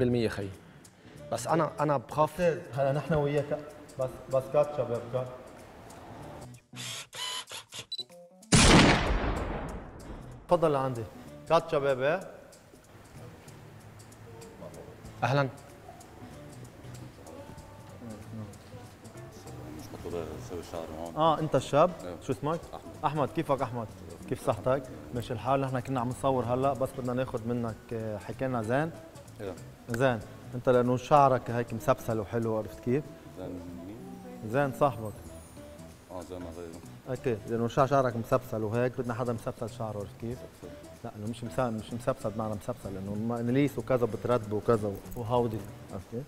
100% خي بس أنا أنا بخاف هلا نحن وياك بس بس كات شباب كات تفضل لعندي كات شباب إيه؟ أهلا مش مطلوب أسوي شعر هون آه أنت الشاب إيه. شو اسمك؟ أحمد أحمد كيفك أحمد؟ كيف صحتك؟ ماشي الحال نحن كنا عم نصور هلا بس بدنا ناخذ منك آه، حكينا زين زين. انت لأنه شعرك هيك مسبسل وحلو عرفت كيف؟ زين. مين؟ زين صاحبك. آه زين غيره okay. لأنه شع- شعرك مسبسل وهيك بدنا حدا مسبسل شعره عرفت كيف؟ لا إنه مش مسا... مش مسبسل بمعنى مسبسل لأنه انليس وكذا بترتب وكذا وهودي كيف؟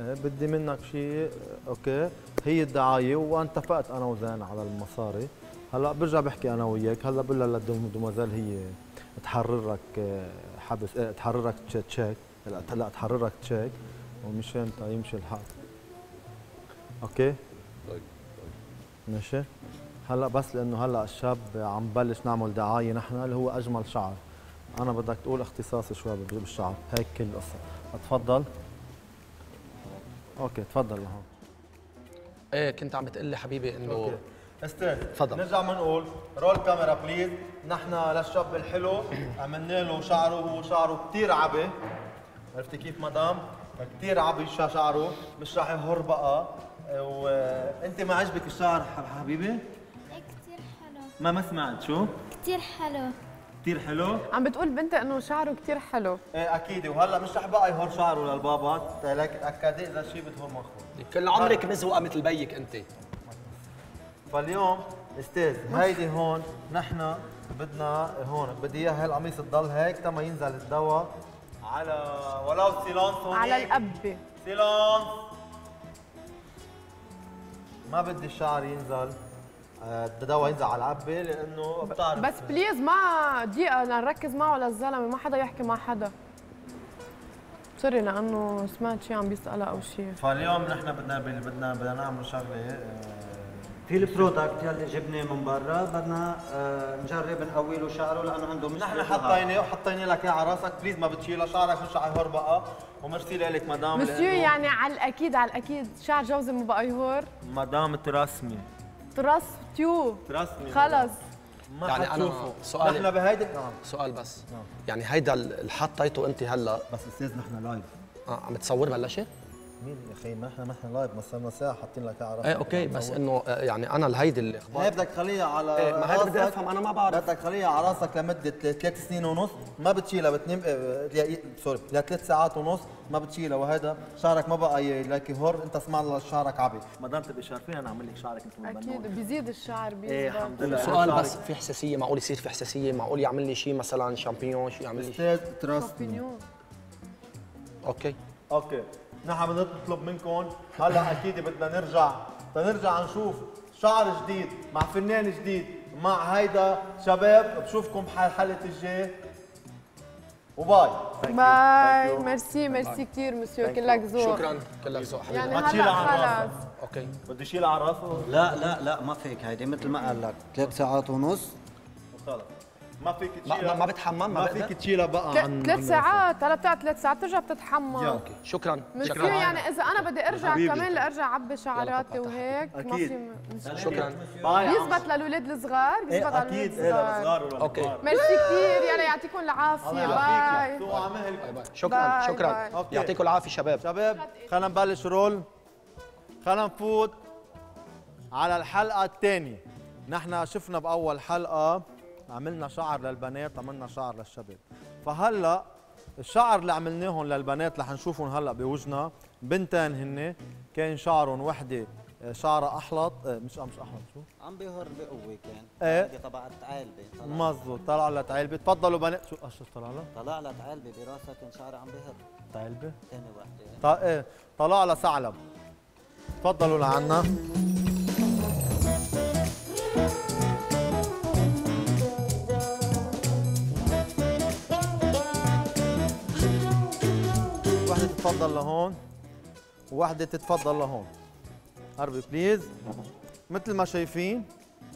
آه، بدي منك شيء آه، okay. هي الدعاية وأنا اتفقت أنا وزين على المصاري. هلأ برجع بحكي أنا وياك. هلأ بقول لها للدومازيل هي تحررك آه، حبس آه، تحررك تش- تشيك. لا لا تحررك تشيك. ومشان تا يمشي الحال أوكي؟ طيب ماشي. هلأ بس لأنه هلأ الشاب عم بلش نعمل دعاية نحن اللي هو أجمل شعر. أنا بدك تقول اختصاصي شوي بالشعر. هيك كل القصة أتفضل. أوكي تفضل لهون إيه كنت عم بتقول لي حبيبي إنه أستاذ تفضل. نرجع بنقول roll camera please. نحن للشاب الحلو عملنا له شعره هو شعره كثير عبي. عرفتي كيف مدام؟ كثير عبي شعره مش راح يهر بقى. وانت ما عجبك الشعر حبيبي؟ إيه كتير حلو. ما ما سمعت. شو؟ كتير حلو. كثير حلو؟ عم بتقول بنتها إنه شعره كتير حلو. إيه أكيد. وهلأ مش رح بقى يهر شعره للبابا. لك اكاد إذا شيء بتهر مخه. كل عمرك مزوقة مثل بيك أنت. فاليوم أستاذ هيدي هون نحن بدنا هون بدي اياها هالقميص تضل هيك تما ينزل الدواء. على ولو silence هون على القبه silence ما بدي الشعر ينزل آه، الدواء ينزل على العبه لأنه بتعرف. بس please ما دقيقة لنركز معه للزلمه ما حدا يحكي مع حدا. sorry لأنه سمعت شيء عم بيسالها أو شيء فاليوم نحن بدنا بدنا بدنا نعمل شغلة آه، في البرودكت يلي جبناه من برا؟ بدنا آه، نجرب نقوي له شعره لأنه عنده مشكلة نحن. حطيناه وحطينا لك اياه على راسك. بليز ما بتشيلها شعرك مش رح بقى وميرسي لك مدام مسيو يعني على الاكيد على الأكيد شعر جوزي ما بقى يهور مدام ترسمي. تراس تيو ترسمي خلص. ما يعني أنا حتشوفوا سؤالي- نحن بهيدي نعم سؤال بس. يعني هيدا اللي حطيته أنت هلا بس أستاذ نحن لايف آه عم تصور بلشت؟ مين يا أخي؟ ما إحنا نحن لايف ما صرنا ساعة حاطين لك على راسك إيه أوكي بس إنه آه، يعني أنا الهيدي الاخبار هي بدك خليها على إيه، ما هيدا بدي راسك. أفهم، أنا ما بعرف. بدك خليها على راسك لمدة ثلاث سنين ونص. ما بتشيلها بتنام آه، سوري لثلاث ساعات ونص ما بتشيلها. وهذا شعرك ما بقى لك يهر أنت اسمع الله شعرك عبي. ما دام تبقي شارفين أنا اعمل لك شعرك أنت أكيد بيزيد الشعر بيزيد. إيه الحمد لله. سؤال. بس في حساسية معقول يصير في حساسية؟ معقول يعمل لي شيء مثلا شامبيون شيء يعمل لي شيء أستاذ تراست شامبينيون okay. okay. نحن بنطلب منكم هلا أكيد بدنا نرجع بدنا نرجع نشوف شعر جديد مع فنان جديد مع هيدا شباب بشوفكم بحلقه الجاي و bye. bye. merci merci كثير مسيو كلك ذوق. شكرا كلك ذوق حبيبي. يعني هلا على خلص. okay. بدي اشيلها على راسه لا لا لا ما فيك هيدي مثل ما قال لك. ثلاث ساعات ونص. خلص ما فيك ما, تشيلها. ما, ما بتحمم ما, ما؟ فيك تشيلها بقى عن ثلاث ساعات هلا بتقعد ثلاث ساعات بترجع بتتحمم. okay. شكرا. شكرا. يعني إذا أنا بدي أرجع حبيبي. كمان لأرجع أعبي شعراتي وهيك ما أكيد. في مسيو. شكرا بيزبط للاولاد الصغار بيزبط إيه على أكيد. الصغار. للصغار. للكبار. ميرسي كثير يلا يعطيكم العافية. bye. شكرا. شكرا. يعطيكم العافية شباب. شباب خلينا نبلش roll. خلينا نفوت على الحلقة الثانية. نحن شفنا بأول حلقة عملنا شعر للبنات عملنا شعر للشباب. فهلأ الشعر اللي عملناهم للبنات رح نشوفهم هلأ بوجهنا. بنتين هن كان شعرهم وحدة آه، شعرها أحلط آه، مش آه، مش أحلط شو؟ عم بيهر بقوة كان. هيدي تبعت علبه طلع مزبوط طلع لها علبه تفضلوا بنات. شو اشرف طلع لها طلع لك علبه براسها كان شعرها عم بيهر. علبه ثاني وحده إيه. طلع لها ثعلب. تفضلوا لعنا. وحدة تتفضل لهون ووحدة تتفضل لهون. قربي بليز مثل ما شايفين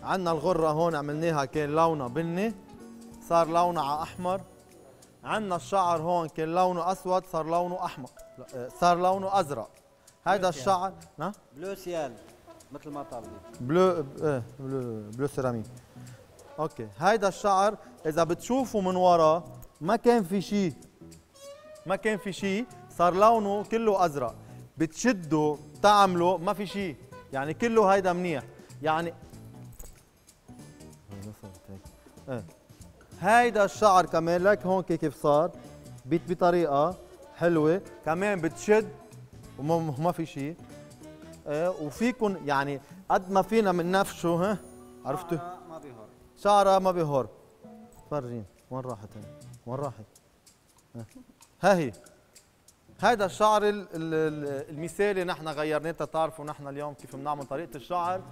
عندنا الغرة هون عملناها كان لونها بني صار لونها على أحمر. عندنا الشعر هون كان لونه أسود صار لونه أحمر. لا، آه، صار لونه أزرق. هيدا الشعر نعم bleu ciel مثل ما طالبين bleu إيه bleu bleu céramique. okay. هيدا الشعر إذا بتشوفوا من ورا ما كان في شيء ما كان في شيء صار لونه كله أزرق. بتشده تعمله ما في شيء يعني كله هيدا منيح. يعني إيه. هيدا الشعر كمان لك هون كيف صار؟ بت- بطريقة حلوة. كمان بتشد وما ما في شيء إيه وفيكم يعني قد ما فينا من نفشه ها؟ عرفتوا؟ ما بيهر. شعرها ما بيهر. فرجين وين راحت هي؟ وين راحت؟ ها. ها هي. هيدا الشعر ال- ال- ال- المثالي نحن غيرناه تعرفوا نحن اليوم كيف بنعمل طريقة الشعر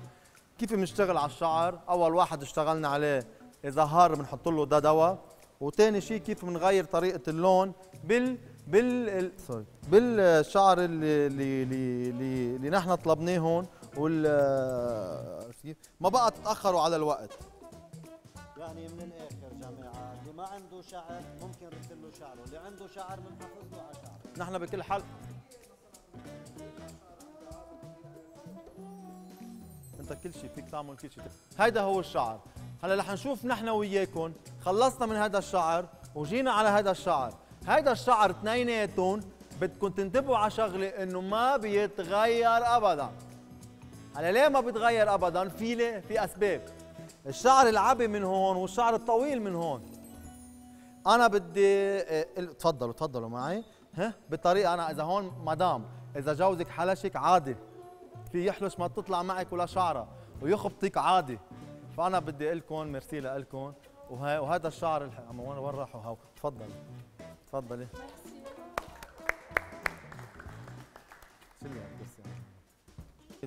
كيف بنشتغل على الشعر. أول واحد اشتغلنا عليه إذا هار بنحط له ده دواء وثاني شيء كيف بنغير طريقة اللون بال بال ال- سوري بالشعر اللي اللي اللي, اللي, اللي نحن طلبناه هون وال؟ ما بقى تتأخروا على الوقت. يعني من الآخر جماعة اللي ما عنده شعر ممكن نرد له شعره اللي عنده شعر بنحافظ له على شعره. نحن بكل حال. انت كل شيء فيك تعمل كل شيء هيدا هو الشعر. هلا رح نشوف نحن وياكم خلصنا من هذا الشعر وجينا على هذا الشعر. هيدا الشعر اثنيناتهم بدكم تنتبهوا على شغلة إنه ما بيتغير ابدا. هلا ليه ما بيتغير ابدا؟ في ليه؟ في أسباب. الشعر العبي من هون والشعر الطويل من هون. أنا بدي آه، ال- تفضلوا تفضلوا معي. ها؟ بطريقه أنا إذا هون مدام إذا جوزك حلشك عادي في يحلش ما تطلع معك ولا شعرة ويخبطك عادي. فأنا بدي أقول لكم ميرسي لكم وهذا الشعر الح... عم وين راحوا؟ هاو تفضلي. تفضلي.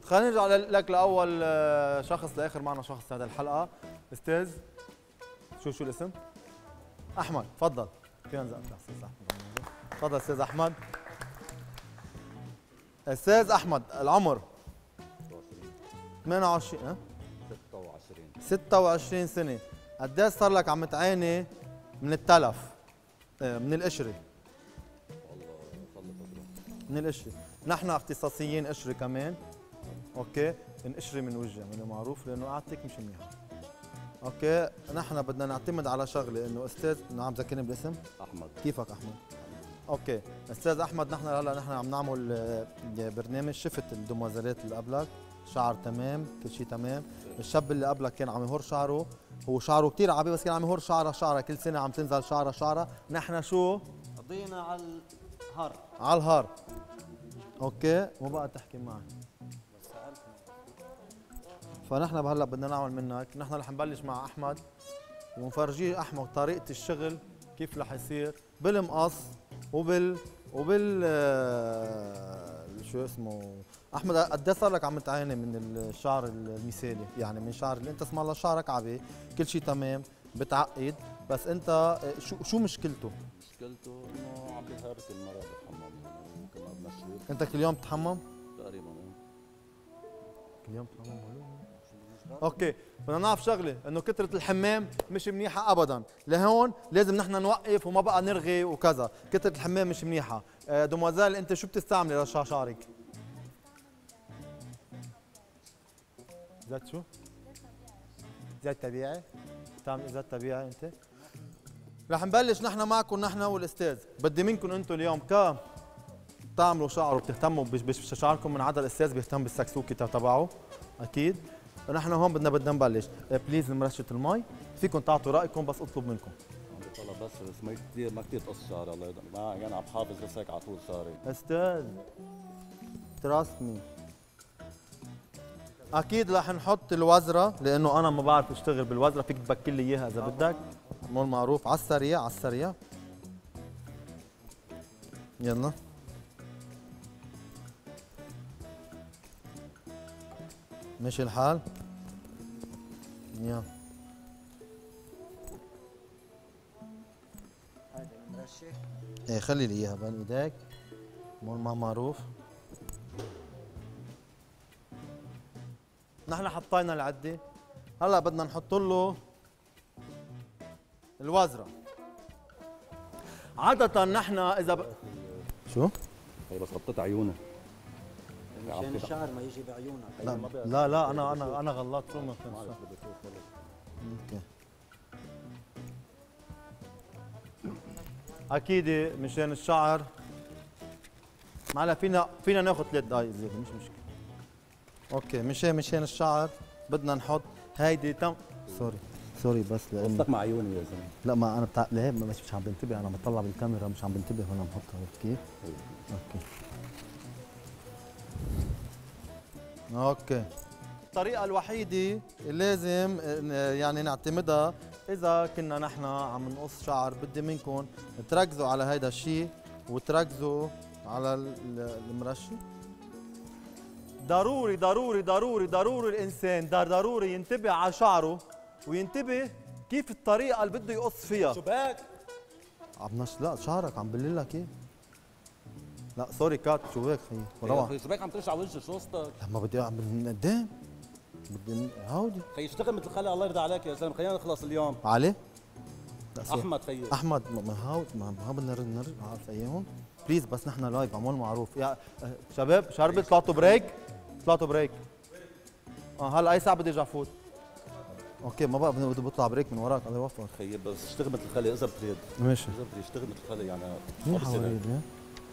خلينا نرجع لك لأول آه، شخص لآخر معنا شخص هذا الحلقة. أستاذ شو شو الاسم؟ أحمد تفضل. فينا نزقف أستاذ تفضل أستاذ احمد. أستاذ احمد العمر 28 ها؟ 26 26 سنة. قديش صار لك عم تعاني من التلف؟ آه، من القشرة؟ من القشرة. نحن اختصاصيين قشرة كمان. أوكي؟ القشره من وجه من معروف لأنه قعدتك مش منيحه okay؟ نحن بدنا نعتمد على شغلة إنه أستاذ نعم ذكرني بالاسم؟ أحمد. كيفك أحمد؟ okay. أستاذ أحمد نحن هلأ نحن عم نعمل آه، برنامج شفت الدموازيلات اللي قبلك. شعر تمام كل شيء تمام. الشاب اللي قبلك كان عم يهر شعره. هو شعره كثير عبي بس كان عم يهر شعرة شعرة. كل سنة عم تنزل شعرة شعرة. نحن شو؟ قضينا على الهر على الهر. okay. مو بقى تحكي معي. فنحن بهلأ بدنا نعمل منك. نحن رح نبلش مع أحمد. ونفرجيه أحمد طريقة الشغل كيف رح يصير. بالمقص وبال وبال آه، شو اسمه؟ أحمد قد إيه صار لك عم تعاني من الشعر المثالي؟ يعني من شعر اللي أنت اسم الله شعرك عبي كل شيء تمام بتعقد بس أنت آه، شو شو مشكلته؟ مشكلته إنه عم بيهر كل مره بتحمم يعني ممكن ما بنشر أنت كل يوم بتحمم؟ تقريبا إيه. كل يوم بتحمم. OK. بدنا نعرف شغلة انه كثره الحمام مش منيحة ابدا. لهون لازم نحن نوقف وما بقى نرغي وكذا. كثره الحمام مش منيحة. آه، demoiselle انت شو بتستعملي لشع شعرك زيت شو؟ زيت طبيعي. بتعملي زيت طبيعي انت؟ رح نبلش نحن معكم نحن والأستاذ. بدي منكم أنتم اليوم ك بتعملوا شعر وبتهتموا بش- بش- بشعركم من عدا الأستاذ بيهتم بالسكسوكه تبعه. أكيد. ونحن هون بدنا بدنا نبلش. بليز مرشه المي. فيكم تعطوا رأيكم بس اطلب منكم. بيطلع بس بس ما كثير ما كثير تقص شعري الله يرضى ما يعني عم بحافظ بس هيك على طول شعري. أستاذ trust me أكيد رح نحط الوزرة لأنه أنا ما بعرف أشتغل بالوزرة. فيك تبكل لي إياها إذا بدك. عمول معروف على السريع على السريع. يلا. ماشي الحال. يلا هذا إيه خلي لي إياها بين إيديك. مو ما معروف. نحن حطينا العده هلأ بدنا نحط له الوزرة. عادة نحن إذا ب... شو؟ هي بس غطيت عيونه مشان الشعر ما يجي بعيونك لا لا, لا أنا أنا أنا غلطت شو ما أوكي. أكيد مشان الشعر معلها فينا فينا ناخذ ثلاث دقائق زياده مش مشكلة. OK مشان مشان الشعر بدنا نحط هيدي تم sorry sorry بس لأنه قصدك مع عيوني يا زلمة. لا ما أنا بتاع ليه؟ مش مش عم بنتبه أنا بطلع بالكاميرا مش عم بنتبه وأنا بحطها عرفت كيف؟ OK. OK. الطريقة الوحيدة اللي لازم يعني نعتمدها إذا كنا نحن عم نقص شعر بدي منكم تركزوا على هيدا الشيء وتركزوا على ال- ال- المرشي. ضروري ضروري ضروري ضروري الإنسان در- ضروري ينتبه على شعره وينتبه كيف الطريقة اللي بده يقص فيها. شباك عم نش لا شعرك عم بلل لك إيه؟ لا sorry cut شو هيك خيي روح. خي شباك عم ترش على وجهي شو قصدك؟ لما بدي أعمل من قدام بدي هودي. خي اشتغل مثل خلق الله يرضى عليك يا زلمه خلينا نخلص اليوم. علي. أحمد خيي أحمد ما- هاود ما بدنا نرد عارف اياهم please بس نحن live عمول معروف. يا شباب شربت طلعتوا break طلعتوا break آه هلا أي ساعة بدي أرجع فوت؟ OK ما بقى بدي بطلع break من وراك الله يوفقك. خيي بس اشتغل مثل خلق إذا بتريد. ماشي. إذا بتريد اشتغل مثل خلق يعني منيح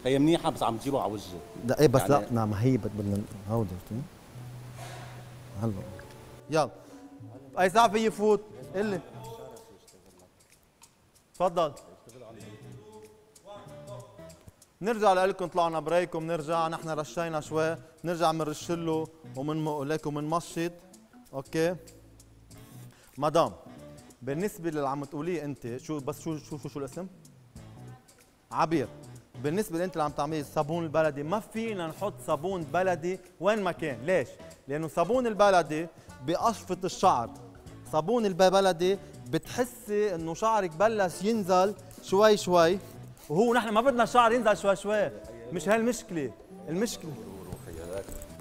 هي منيحة بس عم تجيبها على وجهي. لا إيه بس لا يعني- نعم هي بد- بدنا هودي؟ هلا. يلا. أي ساعة في يفوت؟ قل لي. تفضل. نرجع لكم طلعنا break وبنرجع نحن رشينا شوي. نرجع بنرش له ومن ليك ومنمشط. OK؟ مدام بالنسبة للي عم تقوليه أنت شو بس شو شو شو, شو الاسم؟ عبير. بالنسبة اللي انت اللي عم تعملي الصابون البلدي ما فينا نحط صابون بلدي وين ما كان. ليش؟ لأنه صابون البلدي بقشفة الشعر. صابون البلدي بتحسي إنه شعرك بلش ينزل شوي شوي وهو نحن ما بدنا الشعر ينزل شوي شوي. مش هالمشكلة. المشكلة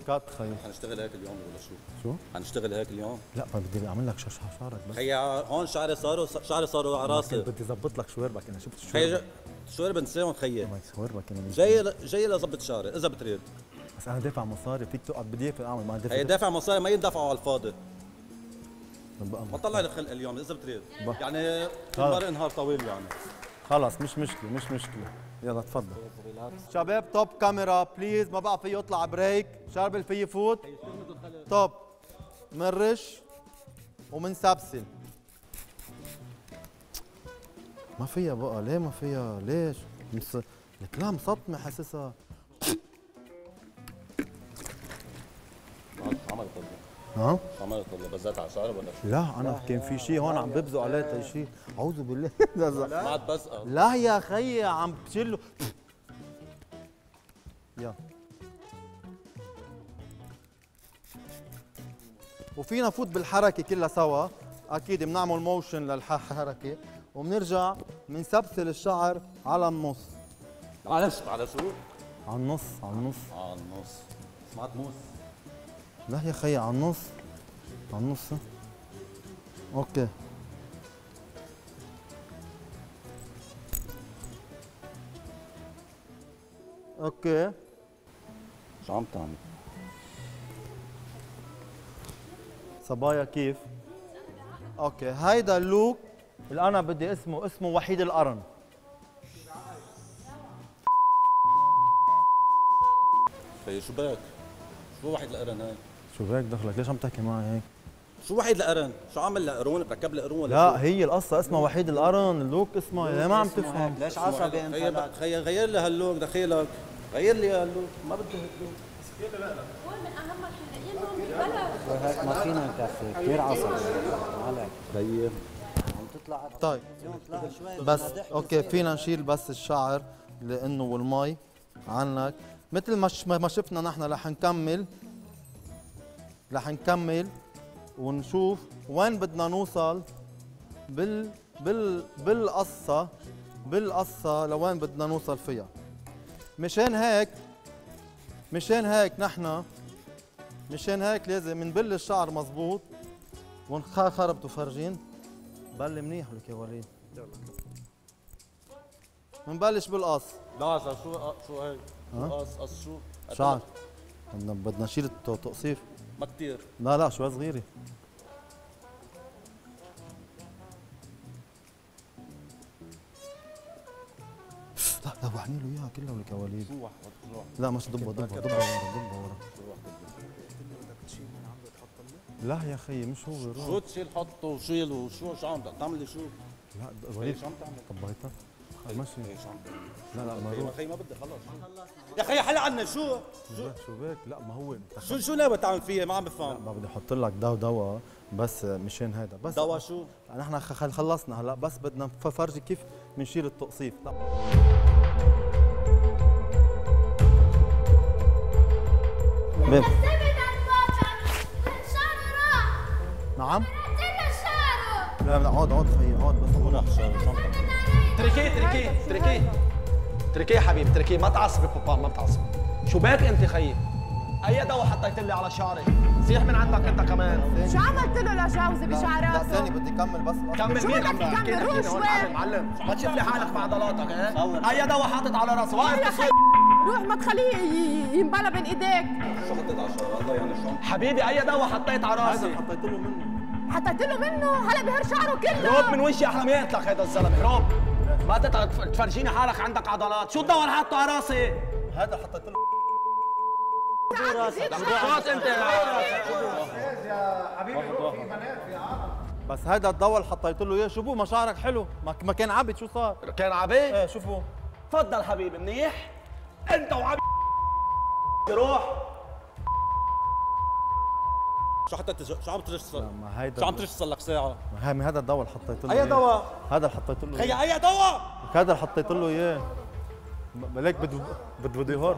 كات خيي. حنشتغل هيك اليوم ولا شو؟ شو؟ حنشتغل هيك اليوم؟ لا ما بدي أعمل لك شعرك بس. خيي هون شعري صاروا شعري صاروا على راسي. بدي ظبط لك شواربك أنا شفت خيي شو بنساهم خيي ما شواربك أنا جاي ل- جاي لظبط شعري. إذا بتريد. بس أنا دافع مصاري. فيك تقعد بدي أعمل. ما دافع. هي دافع مصاري ما يندفعوا على الفاضي. ما طلع لي خلق اليوم إذا بتريد. يعني. مر نهار طويل يعني. خلص مش مشكلة مش مشكلة. يلا تفضل. شباب توب كاميرا بليز ما بقى فيه يطلع بريك شربل فيه يفوت توب منرش ومنسبسل ما فيها بقى ليه ما فيها؟ ليش؟ مس... الكلام صدمة حاسسها. عملت ها؟ عملت طلع بزات على شعري ولا شو؟ لا أنا كان في شيء هون عم ببزق عليه شيء أعوذ بالله. ما عاد بسأل لا يا خيي عم بشيله. يلا وفينا نفوت بالحركة كلها سوا. أكيد بنعمل motion للحركة. وبنرجع بنسبسل الشعر على النص. على شو على شو؟ على النص على النص. على النص. سمعت موس. لا يا خيي على النص. على النص. OK. OK. شو عم تعمل؟ صبايا كيف؟ أوكي. هيدا ال look اللي أنا بدي اسمه اسمه وحيد القرن. خيي شو بك؟ شو وحيد القرن هيك؟ شو هيك دخلك؟ ليش عم تحكي معي هيك؟ شو وحيد القرن؟ شو عامل لقرون؟ بركب لي قرون ولا لا؟ هي القصة اسمها وحيد القرن. ال look اسمه ليه ما عم تفهم؟ ليش عصبي انت؟ خيي خيي غير لي هال look دخيلك غير لي هال look. ما بدي هال look هيك؟ ما فينا نكفي. كثير عصبي. عليك خيي تطلع طيب. بس OK. فينا نشيل بس الشعر لأنه والمي عنك. مثل ما ما شفنا نحن رح نكمل. رح نكمل ونشوف وين بدنا نوصل بال بال بالقصة بالقصة لوين بدنا نوصل فيها. مشان هيك مشان هيك نحن مشان هيك لازم نبل الشعر مزبوط ونخربطه فرجين بل منيح لك يا وليد. بنبلش بالقص. لحظة شو شو؟ شو قص قص شو؟ شعر بدنا بدنا نشيل التقصيف ما كتير. لا لا شوي صغيرة. لا دوعني له إياها كلها واحد شو واحد لا مش ضبها ضبها ضبها ورا ضبها ورا. لا يا خيي مش هو روح شو تشيل حطه وشيل وشو شو عم تعمل؟ شو؟ لا وليد وليد شو عم تعمل؟ طبيتها ماشي. شو عم تعمل؟ لا لا ما يا أخي ما بدي خلص. يا أخي حل عنا. شو؟ شو؟ بك شو بك؟ لا ما هو شو شو ناوي تعمل فيها؟ ما عم بفهم. ما بدي أحط لك دواء دواء بس مشان هذا بس دواء شو؟ نحن خ- خلصنا هلا بس بدنا فرجي كيف بنشيل التقصيف. لا بيب نعم؟ رحت له شعره لا لا اقعد اقعد خيي اقعد بس وين راح شو عم تعمل؟ تركي تركي تركي تركي حبيبي تركي ما تعصبي بابا ما بتعصبي شو بك أنت خيي؟ أي دواء حطيت لي على شعري؟ زيح من عندك أنت كمان. شو عملت له لجوزي بشعر لا راسه؟ ثاني بدي كمل بس. كمل شو مين بدك تكمل؟ روح شوي. معلم معلم. ما تشوف لي حالك بعضلاتك إيه؟ أي دواء حاطط على راسي واقف روح ما تخليه ينبلى بين إيديك. شو حطيت على الشعر هذا يعني شو؟ حبيبي أي دواء حطيت على رأسي؟ هذا حطيت له منه. حطيت له منه؟ هلا بهر شعره كله. روب من وشي أحلى ما يطلق هذا الزلمة. روب ما تفرجيني حالك عندك عضلات. شو الدواء اللي حاطه على راسي. هذا حطيت له أنت بس هذا الدواء اللي حطيت له إياه. شو بو مشاعرك حلو. ما كان عبد شو صار؟ كان عبي؟ إيه شوفوا. تفضل حبيبي منيح؟ أنت وعبي. روح. شو حطيت شو عم ترش ما هيدا شو عم ترش صار لك ساعة؟ هاي هذا الدواء اللي حطيت له أي إياه. دواء؟ هذا اللي حطيت له خي. أي دواء؟ هذا اللي حطيت له إياه ليك بده بده يهور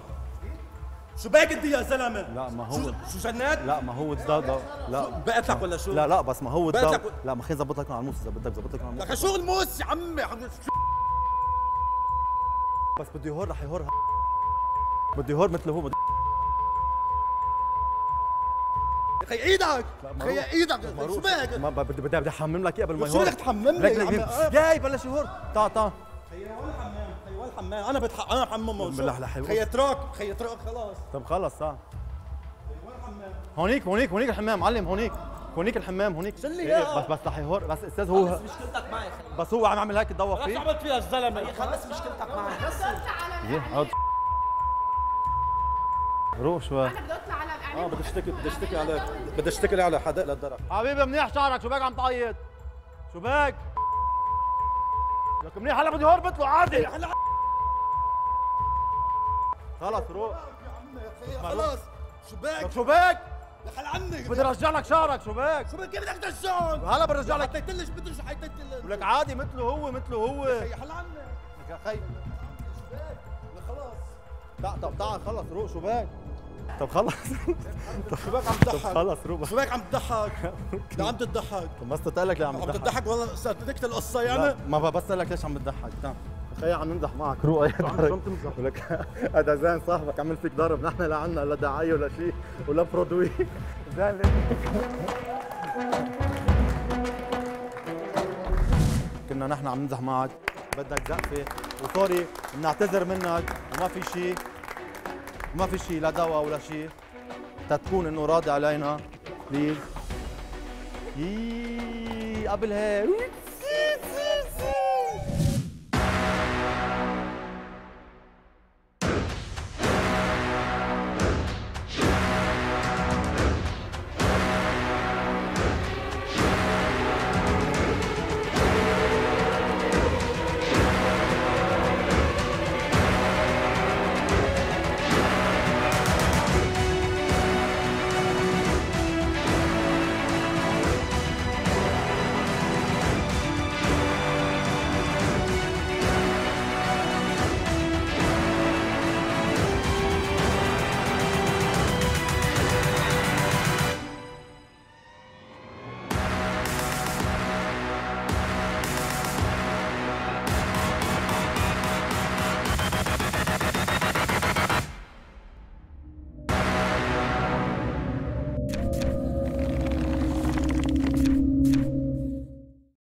شو باك أنت يا زلمة؟ لا ما هو شو شو جنات؟ لا ما هو الدواء لا بقت لك ولا شو؟ لا لا بس ما هو الدواء لك و- لا ما خليني ظبط لك على الموس اذا بدك ظبط لك على الموس أخي شو الموس يا عمي عم- بس بده يهور رح يهور بده يهور مثل هو أخي إيدك ما خي. إيدك ما شو بدي بدي بدي أحمم لك قبل ما شو يهور بدك تحمم لي؟ جاي بلش يهور تعال تعال خي وين الحمام؟ خي وين الحمام؟ أنا بتح... أنا بحممه. شو؟ بالله لا حيوان. خي اترك خي اترك خلاص. طب خلص الحمام؟ هونيك هونيك هونيك الحمام. معلم هونيك. هونيك الحمام هونيك. شو اللي إيه،؟ بس بس رح يهور بس أستاذ هو مشكلتك معي بس هو عم يعمل هيك شو فيه. عملت فيها الزلمة؟ خلص مشكلتك معي. إيه، هاد. روح شوي. أنا بدي أطلع على آه الاعلام بدي اشتكي بدي أشتكي عليك. بدي أشتكي على حدائق للدرك حبيبي منيح شعرك شو بك عم تعيط شو بك لك منيح هلا بده يهور بيطلع عادي. هلا. خلص روح. خلاص شو؟ لك شو بك خل عنك بدي ارجع لك شعرك شو بك شو بدك كيف بدك ترجعهم؟ هلا برجع لك. حطيت لي شو بدي شو حطيت لي ولك عادي مثله هو مثله هو. هلا عنك لك يا خي. خلاص تعال طب تعال خلص روح شو بك طب خلص شو باك عم طب تضحك؟ خلص شو باك عم تضحك؟ لا عم تضحك. طب بس تقلك ليه عم عم تضحك؟ تضحك؟ والله القصة لا، يعني؟ ما بس لك ليش عم تضحك. تعال خي عم نمزح معك شو عم تمزح لك هذا زين صاحبك عمل فيك ضرب. نحن لا عنا لا دعايه ولا شيء ولا برودوي. زين. كنا نحن عم نمزح معك. بدك زقفة. وسوري بنعتذر منك. وما في شيء. ما في شيء لا دواء ولا شيء تتكون إنه راضي علينا. بليز يي قبل هيك.